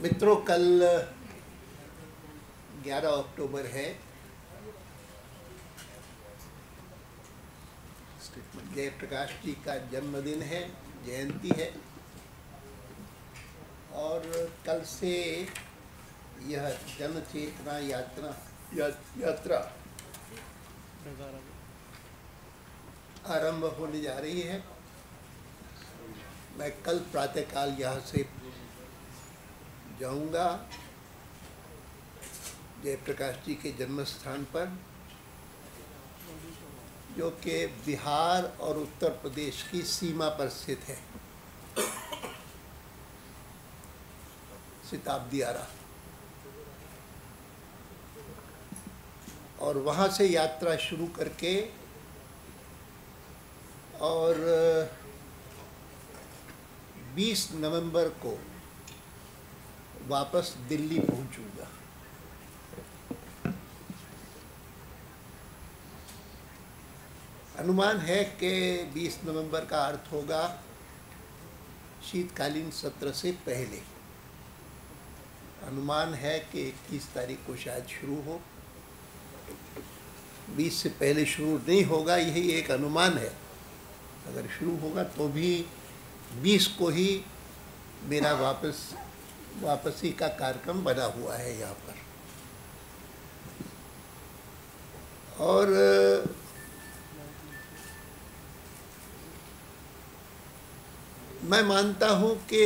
मित्रों कल 11 अक्टूबर है। जयप्रकाश जी का जन्मदिन है जयंती है। और कल से यह जन चेतना यात्रा या, यात्रा आरंभ होने जा रही है। मैं कल प्रातःकाल यहाँ से जाऊँगा। जयप्रकाश जी के जन्म स्थान पर, जो कि बिहार और उत्तर प्रदेश की सीमा पर स्थित है। शताब्दी आरा। और वहाँ से यात्रा शुरू करके, और 20 नवंबर को वापस दिल्ली पहुंचूँगा। अनुमान है कि 20 नवंबर का अर्थ होगा शीतकालीन सत्र से पहले। अनुमान है कि 21 तारीख को शायद शुरू हो। 20 से पहले शुरू नहीं होगा, यही एक अनुमान है। अगर शुरू होगा तो भी 20 को ही मेरा वापस वापसी का कार्यक्रम बना हुआ है यहाँ पर। और, मैं मानता हूँ कि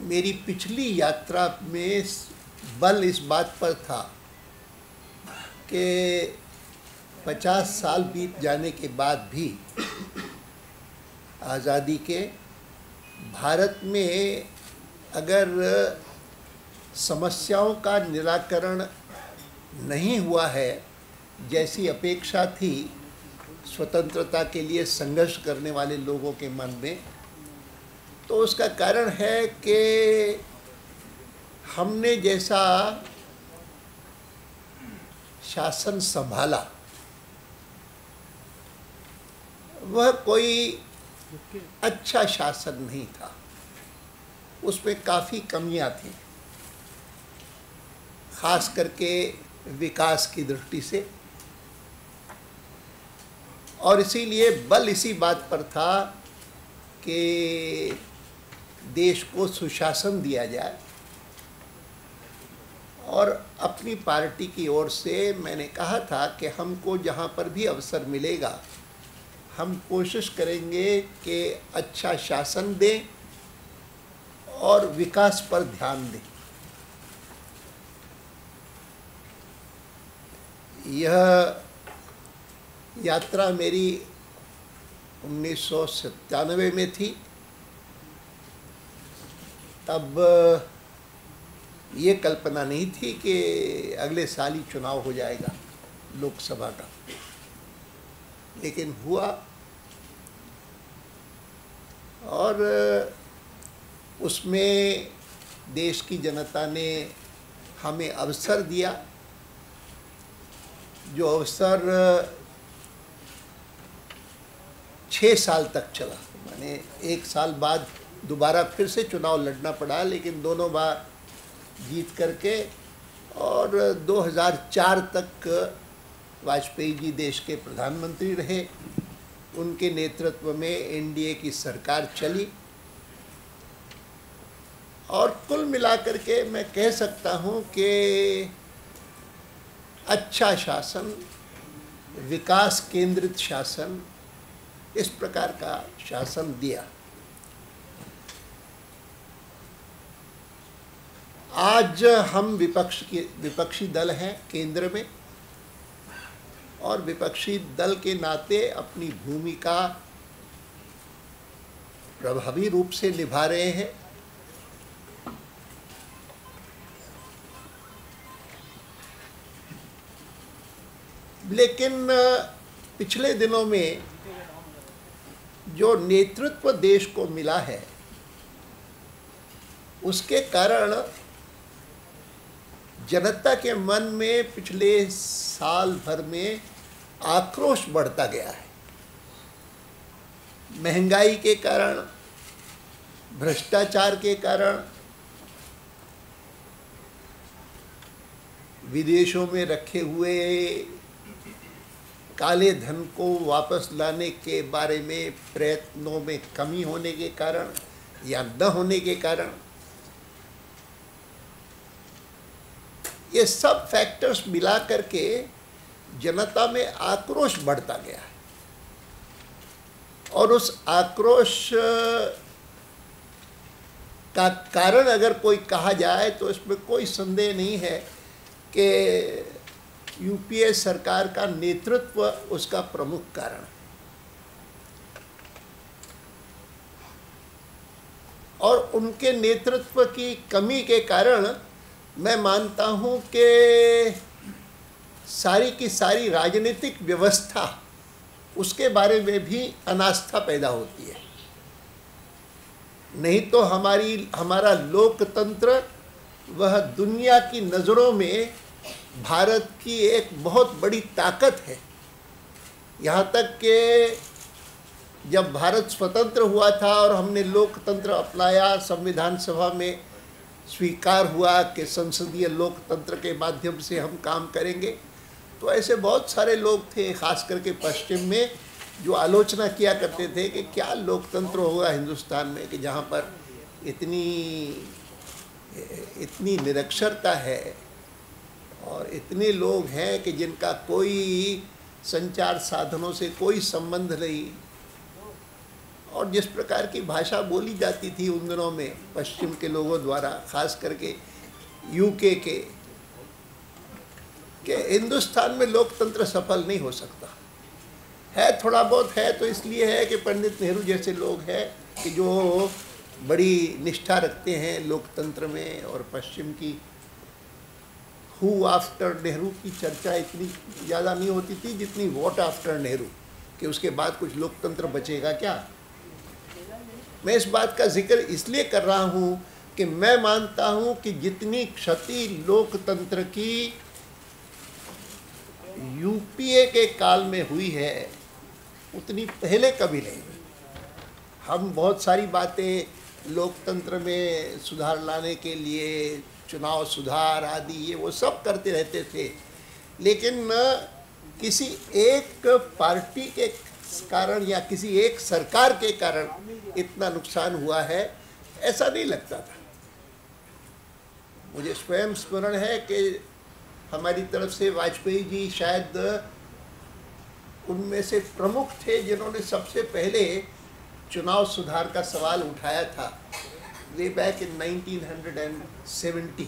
मेरी पिछली यात्रा में बल इस बात पर था कि पचास साल बीत जाने के बाद भी आज़ादी के भारत में अगर समस्याओं का निराकरण नहीं हुआ है, जैसी अपेक्षा थी स्वतंत्रता के लिए संघर्ष करने वाले लोगों के मन में तो उसका कारण है कि हमने जैसा शासन संभाला, वह कोई अच्छा शासन नहीं था। उसमें काफ़ी कमियाँ थी, खास करके विकास की दृष्टि से। और इसीलिए बल इसी बात पर था कि देश को सुशासन दिया जाए। और अपनी पार्टी की ओर से मैंने कहा था कि हमको जहाँ पर भी अवसर मिलेगा हम कोशिश करेंगे कि अच्छा शासन दें और विकास पर ध्यान दें। यह यात्रा मेरी उन्नीस सौ सतानवे में थी। तब, ये कल्पना नहीं थी कि अगले साल ही चुनाव हो जाएगा लोकसभा का। लेकिन हुआ। और उसमें देश की जनता ने हमें अवसर दिया। जो अवसर छः साल तक चला। मैंने एक साल बाद दोबारा फिर से चुनाव लड़ना पड़ा, लेकिन दोनों बार जीत करके। और 2004 तक वाजपेयी जी देश के प्रधानमंत्री रहे। उनके नेतृत्व में एनडीए की सरकार चली। और कुल मिलाकर के मैं कह सकता हूँ कि अच्छा शासन, विकास केंद्रित शासन, इस प्रकार का शासन दिया। आज हम विपक्ष के, विपक्षी दल हैं केंद्र में। और विपक्षी दल के नाते अपनी भूमिका प्रभावी रूप से निभा रहे हैं। लेकिन, पिछले दिनों में जो नेतृत्व देश को मिला है, उसके कारण जनता के मन में पिछले साल भर में आक्रोश बढ़ता गया है। महँगाई के कारण, भ्रष्टाचार के कारण, विदेशों में रखे हुए काले धन को वापस लाने के बारे में प्रयत्नों में कमी होने के कारण या न होने के कारण, ये सब फैक्टर्स मिला करके जनता में आक्रोश बढ़ता गया और उस आक्रोश, का कारण अगर कोई कहा जाए तो इसमें कोई संदेह नहीं है कि यूपीए सरकार का नेतृत्व उसका प्रमुख कारण और उनके नेतृत्व की कमी के कारण मैं मानता हूँ कि सारी की सारी राजनीतिक व्यवस्था, उसके बारे में भी अनास्था पैदा होती है। नहीं तो हमारी, हमारा लोकतंत्र, वह दुनिया की नज़रों में भारत की एक बहुत बड़ी ताकत है। यहाँ तक कि जब भारत स्वतंत्र हुआ था और हमने लोकतंत्र अपनाया, संविधान सभा में स्वीकार हुआ कि संसदीय लोकतंत्र के माध्यम से हम काम करेंगे तो ऐसे बहुत सारे लोग थे, खास करके पश्चिम में, जो आलोचना किया करते थे कि क्या लोकतंत्र होगा हिंदुस्तान में, कि जहाँ पर इतनी इतनी निरक्षरता है और इतने लोग हैं कि जिनका कोई संचार साधनों से कोई संबंध नहीं। और जिस प्रकार की भाषा बोली जाती थी उन दिनों में पश्चिम के लोगों द्वारा, खास करके यूके के कि हिंदुस्तान में लोकतंत्र सफल नहीं हो सकता। है थोड़ा बहुत है तो इसलिए है कि पंडित नेहरू जैसे लोग हैं कि जो बड़ी निष्ठा रखते हैं लोकतंत्र में और पश्चिम की। हु आफ्टर नेहरू की चर्चा इतनी ज़्यादा नहीं होती थी जितनी वॉट आफ्टर नेहरू, कि उसके बाद कुछ लोकतंत्र बचेगा क्या? मैं इस बात का ज़िक्र इसलिए कर रहा हूँ कि मैं मानता हूँ कि जितनी क्षति लोकतंत्र की यूपीए के काल में हुई है, उतनी पहले कभी नहीं हम बहुत सारी बातें लोकतंत्र में सुधार लाने के लिए, चुनाव सुधार आदि, ये वो सब करते रहते थे। लेकिन, किसी एक पार्टी के कारण या किसी एक सरकार के कारण इतना नुकसान हुआ है, ऐसा नहीं लगता था। मुझे स्वयं स्मरण है कि हमारी तरफ़ से वाजपेयी जी शायद उनमें से प्रमुख थे जिन्होंने सबसे पहले चुनाव सुधार का सवाल उठाया था। वे बैक इन 1970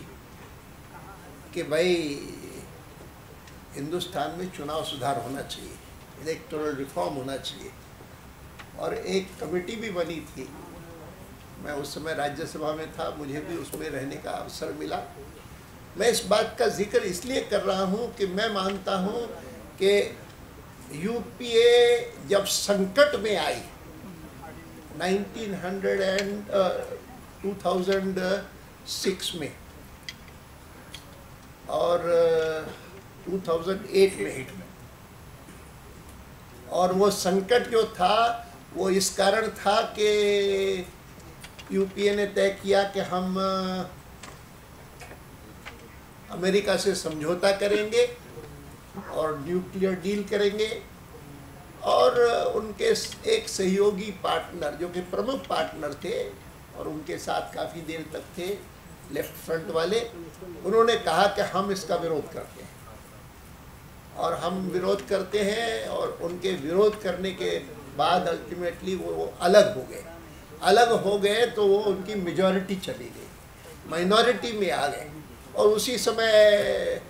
कि भाई, हिंदुस्तान में चुनाव सुधार होना चाहिए इलेक्टोरल रिफॉर्म होना चाहिए। और एक कमेटी भी बनी थी। मैं उस समय राज्यसभा में था, मुझे भी उसमें रहने का अवसर मिला। मैं इस बात का ज़िक्र इसलिए कर रहा हूँ कि मैं मानता हूँ कि यूपीए जब संकट में आई 1900 एंड uh, 2006 में और uh, 2008 में और वो संकट जो था वो इस कारण था कि यूपीए ने तय किया कि हम अमेरिका से समझौता करेंगे और न्यूक्लियर डील करेंगे और उनके एक सहयोगी पार्टनर जो कि प्रमुख पार्टनर थे और उनके साथ काफ़ी देर तक थे लेफ़्ट फ्रंट वाले उन्होंने कहा कि हम इसका विरोध करते हैं। और हम विरोध करते हैं और उनके विरोध करने के बाद अल्टीमेटली वो, वो अलग हो गए। अलग हो गए तो वो उनकी मेजॉरिटी चली गई। माइनॉरिटी में आ गए। और उसी समय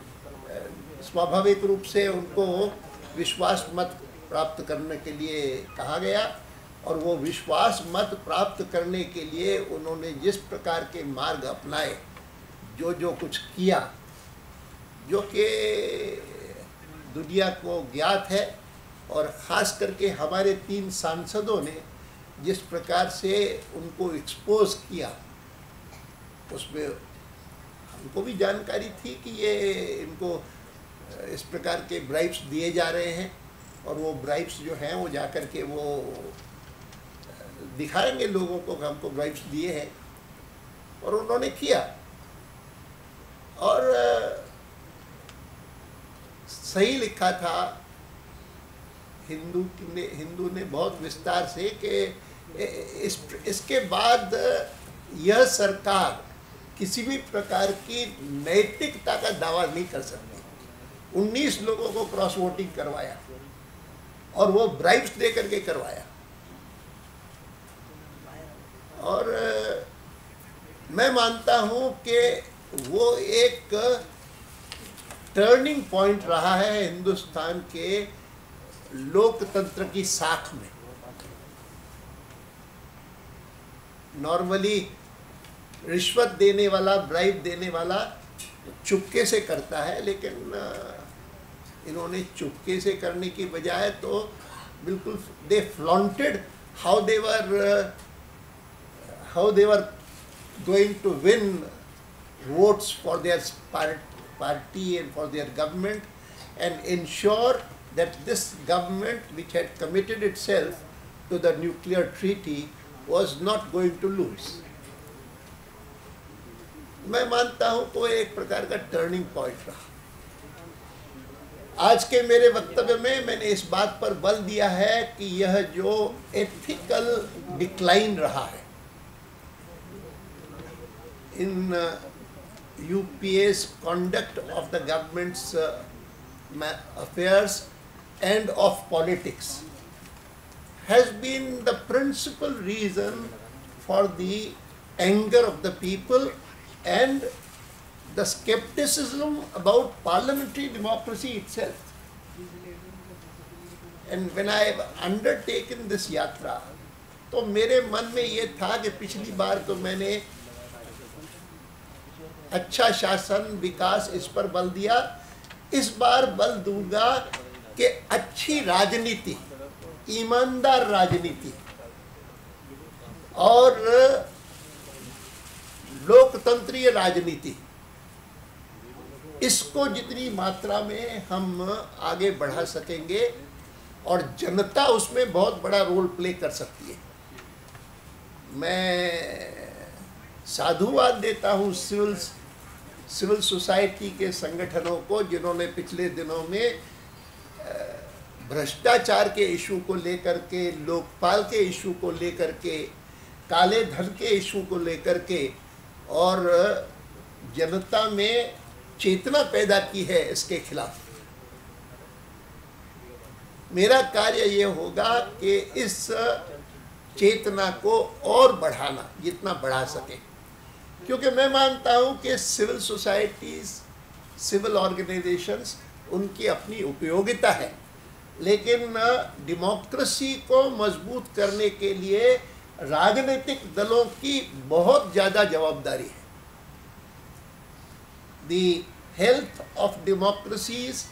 स्वाभाविक रूप से उनको विश्वास मत प्राप्त करने के लिए कहा गया और वो विश्वास मत प्राप्त करने के लिए उन्होंने जिस प्रकार के मार्ग अपनाए, जो जो कुछ किया, जो कि दुनिया को ज्ञात है और ख़ास करके हमारे तीन सांसदों ने जिस प्रकार से उनको एक्सपोज किया, उसमें हमको भी जानकारी थी कि ये इनको इस प्रकार के ब्राइब्स दिए जा रहे हैं और वो ब्राइब्स जो हैं वो जा कर के वो दिखाएँगे लोगों को हमको ब्राइब्स दिए हैं। और उन्होंने किया। और सही लिखा था, हिंदू ने हिंदू ने बहुत विस्तार से कि इस, इसके बाद यह सरकार किसी भी प्रकार की नैतिकता का दावा नहीं कर सकते। 19 लोगों को क्रॉस वोटिंग करवाया और वो ब्राइब्स दे करके करवाया। और मैं मानता हूँ कि वो एक टर्निंग पॉइंट रहा है हिंदुस्तान के लोकतंत्र की साख में। नॉर्मली रिश्वत देने वाला ब्राइब देने वाला चुपके से करता है, लेकिन इन्होंने चुपके से करने की बजाय तो बिल्कुल they flaunted how they were how they were going to win votes for their party and for their government and ensure that this government which had committed itself to the nuclear treaty was not going to lose मैं मानता हूँ तो एक प्रकार का turning point रहा। आज के मेरे वक्तव्य में मैंने इस बात पर बल दिया है कि यह जो एथिकल डिक्लाइन रहा है, in UPA's conduct of the government's affairs and of politics has been the principal reason for the anger of the people and the skepticism about parliamentary democracy itself. And when I have undertaken this yatra, तो मेरे मन में ये था कि पिछली बार तो मैंने अच्छा शासन विकास इस पर बल दिया इस बार बल दूँगा कि अच्छी राजनीति ईमानदार राजनीति और लोकतंत्रीय राजनीति। इसको जितनी मात्रा में हम आगे बढ़ा सकेंगे और जनता उसमें बहुत बड़ा रोल प्ले कर सकती है। मैं साधुवाद देता हूँ सिविल सिविल सोसाइटी के संगठनों को जिन्होंने पिछले दिनों में भ्रष्टाचार के इशू को लेकर के, लोकपाल के इशू को लेकर के, काले धन के इशू को लेकर के और जनता में चेतना पैदा की है इसके खिलाफ। मेरा कार्य ये होगा कि इस चेतना को और बढ़ाना, जितना बढ़ा सके। क्योंकि मैं मानता हूँ कि सिविल सोसाइटीज़, सिविल ऑर्गेनाइजेशंस, उनकी अपनी उपयोगिता है। लेकिन डेमोक्रेसी को मज़बूत करने के लिए राजनीतिक दलों की बहुत ज़्यादा जवाबदारी है। The health of democracies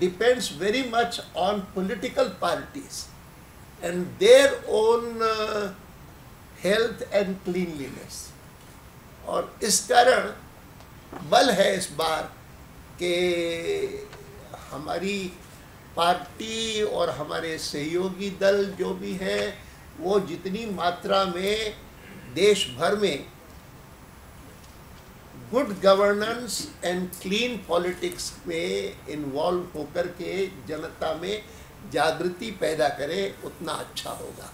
depends very much on political parties and their own health and cleanliness और इस कारण बल है इस बार कि हमारी पार्टी और हमारे सहयोगी दल जो भी हैं वो जितनी मात्रा में देश भर में good governance and clean politics में इन्वॉल्व होकर के जनता में जागृति पैदा करे, उतना अच्छा होगा।